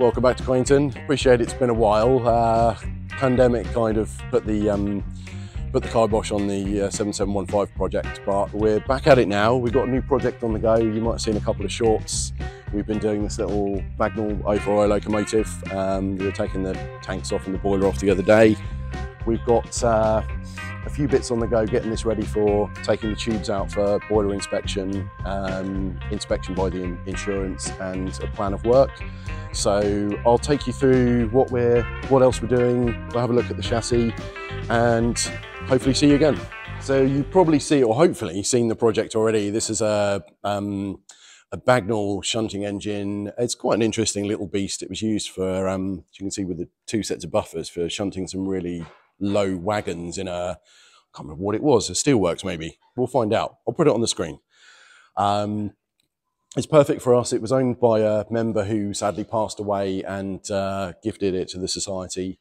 welcome back to Quainton. Appreciate it's been a while. Uh, pandemic kind of put the um, put the kibosh on the uh, 7715 project, but we're back at it now. We've got a new project on the go. You might have seen a couple of shorts. We've been doing this little Bagnall O4O locomotive. Um, we were taking the tanks off and the boiler off the other day. We've got uh, a few bits on the go getting this ready for taking the tubes out for boiler inspection, um, inspection by the insurance and a plan of work. So I'll take you through what we're, what else we're doing, we'll have a look at the chassis and hopefully see you again. So you probably see, or hopefully seen the project already. This is a, um, a Bagnall shunting engine. It's quite an interesting little beast. It was used for, um, as you can see with the two sets of buffers for shunting some really low wagons in a, I can't remember what it was, a steelworks maybe. We'll find out. I'll put it on the screen. Um, it's perfect for us. It was owned by a member who sadly passed away and uh, gifted it to the society.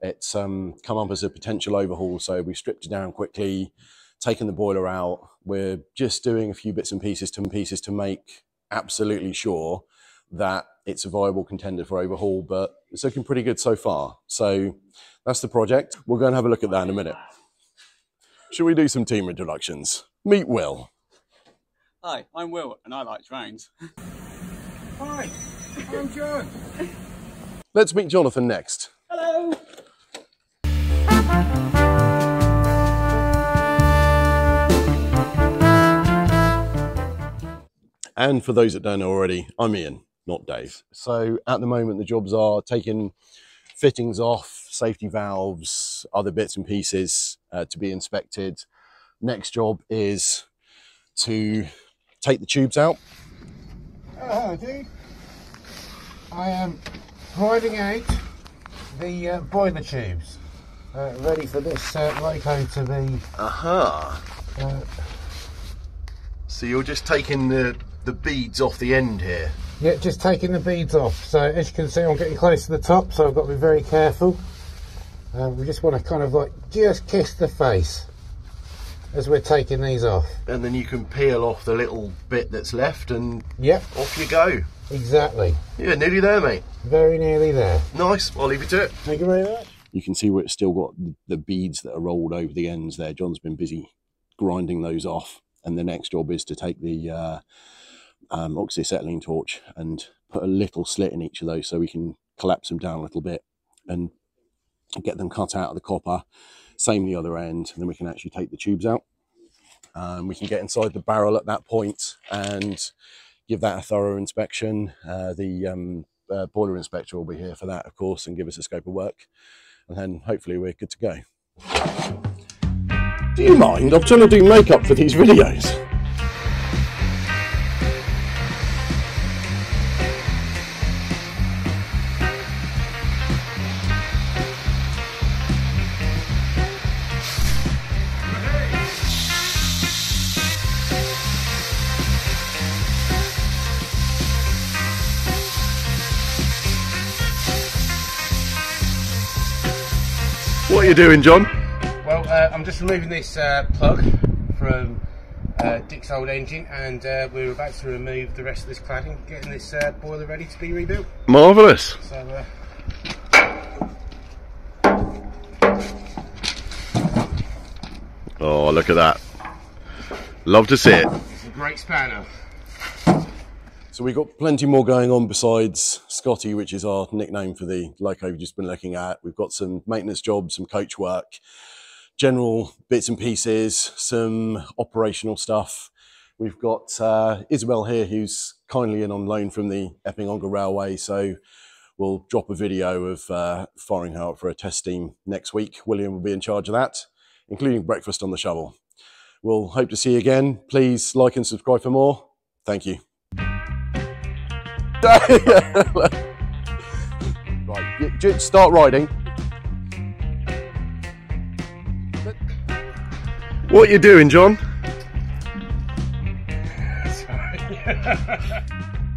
It's um, come up as a potential overhaul, so we stripped it down quickly, taken the boiler out. We're just doing a few bits and pieces to pieces to make absolutely sure that it's a viable contender for overhaul, but it's looking pretty good so far. So that's the project. We'll go and have a look at that in a minute. Should we do some team introductions? Meet Will. Hi, I'm Will and I like trains. Hi, I'm John. Let's meet Jonathan next. Hello. And for those that don't know already, I'm Ian, not Dave. So at the moment, the jobs are taking fittings off, safety valves, other bits and pieces uh, to be inspected. Next job is to take the tubes out. Oh, dude. I am grinding out the uh, boiler tubes, uh, ready for this uh, loco to be. Aha. Uh, so you're just taking the the beads off the end here. Yeah, just taking the beads off. So as you can see, I'm getting close to the top, so I've got to be very careful. Uh, we just want to kind of like just kiss the face as we're taking these off. And then you can peel off the little bit that's left and Yep, off you go. exactly. Yeah, nearly there, mate. Very nearly there. Nice. I'll leave you to it. Thank you very much. You can see where it's still got the beads that are rolled over the ends there. John's been busy grinding those off. And the next job is to take the uh, um, oxyacetylene torch and put a little slit in each of those so we can collapse them down a little bit and get them cut out of the copper. Same the other end, and then we can actually take the tubes out. Um, we can get inside the barrel at that point and give that a thorough inspection. Uh, the um, uh, boiler inspector will be here for that, of course, and give us a scope of work. And then hopefully we're good to go. Do you mind? I'm trying to do makeup for these videos. What are you doing, John? Well, uh, I'm just removing this uh, plug from uh, Dick's old engine, and uh, we're about to remove the rest of this cladding, getting this uh, boiler ready to be rebuilt. Marvellous. So, uh, Oh, look at that. Love to see it. it's a great spanner. So we've got plenty more going on besides Scotty, which is our nickname for the loco we've just been looking at. We've got some maintenance jobs, some coach work, general bits and pieces, some operational stuff. We've got uh, Isabel here, who's kindly in on loan from the Epping Ongar Railway. So we'll drop a video of uh, firing her up for a test team next week. William will be in charge of that, including breakfast on the shovel. We'll hope to see you again. Please like and subscribe for more. Thank you. right, j- j- start riding. What you doing, John?